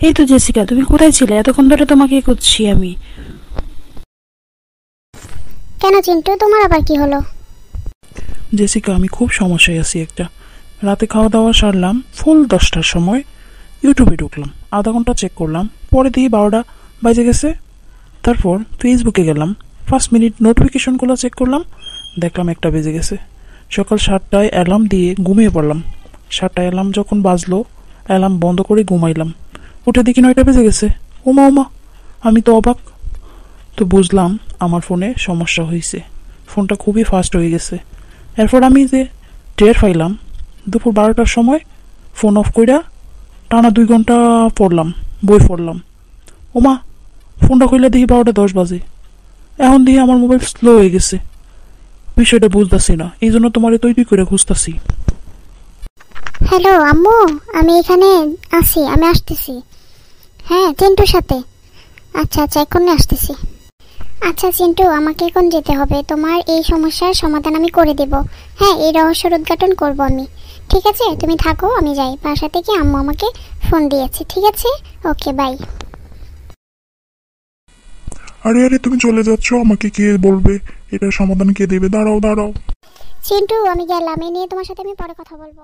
এই তো জেসিকা তুমি কোথায় ছিলে? এতক্ষণ ধরে তোমাকে খুঁজছি আমি। কেন চিন্টু তোমার আবার কি হলো? জেসিকা আমি খুব সমস্যায় আছি একটা। রাতে খাওয়া দাওয়া সারলাম ফুল দশটার সময় ইউটিউবে ঢুকলাম আধা ঘণ্টা চেক করলাম পরে দিয়ে বারোটা বাজে গেছে। তারপর ফেসবুকে গেলাম ফার্স্ট মিনিট নোটিফিকেশনগুলো চেক করলাম দেখলাম একটা বেজে গেছে। সকাল সাতটায় অ্যালার্ম দিয়ে ঘুমিয়ে পড়লাম। সাতটায় অ্যালার্ম যখন বাজলো অ্যালার্ম বন্ধ করে ঘুমাইলাম। উঠে দেখি নয়টা বেজে গেছে। ওমা ওমা, আমি তো অবাক। তো বুঝলাম আমার ফোনে সমস্যা হয়েছে ফোনটা খুবই ফাস্ট হয়ে গেছে। এরপর আমি যে টের পাইলাম, দুপুর বারোটার সময় ফোন অফ কইরা টানা দুই ঘণ্টা পড়লাম, বই পড়লাম। ওমা, ফোনটা খুললে দেখি বারোটা দশ বাজে। এখন দিয়ে আমার মোবাইল স্লো হয়ে গেছে। বিষয়টা বুঝতেছি না, এই জন্য তোমার তৈরি করে খুঁজতেছি। হ্যালো আম্মু, আমি এখানে আছি, আমি আসতেছি। হ্যাঁ চিন্টুর সাথে। আচ্ছা আচ্ছা এখনই আসতেছি। আচ্ছা চিন্টু আমাকে এখন যেতে হবে। তোমার এই সমস্যার সমাধান আমি করে দেব। হ্যাঁ এই রহস্যের উদ্ঘাটন করব আমি। ঠিক আছে? তুমি থাকো আমি যাই। বাসা থেকে আম্মু আমাকে ফোন দিয়েছে। ঠিক আছে? Okay bye. আরে আরে তুমি চলে যাচ্ছ? আমাকে কে বলবে? এটার সমাধান কে দেবে? দাঁড়াও দাঁড়াও। চিন্টু আমি গেলাম। এই নিয়ে তোমার সাথে আমি পরে কথা বলব।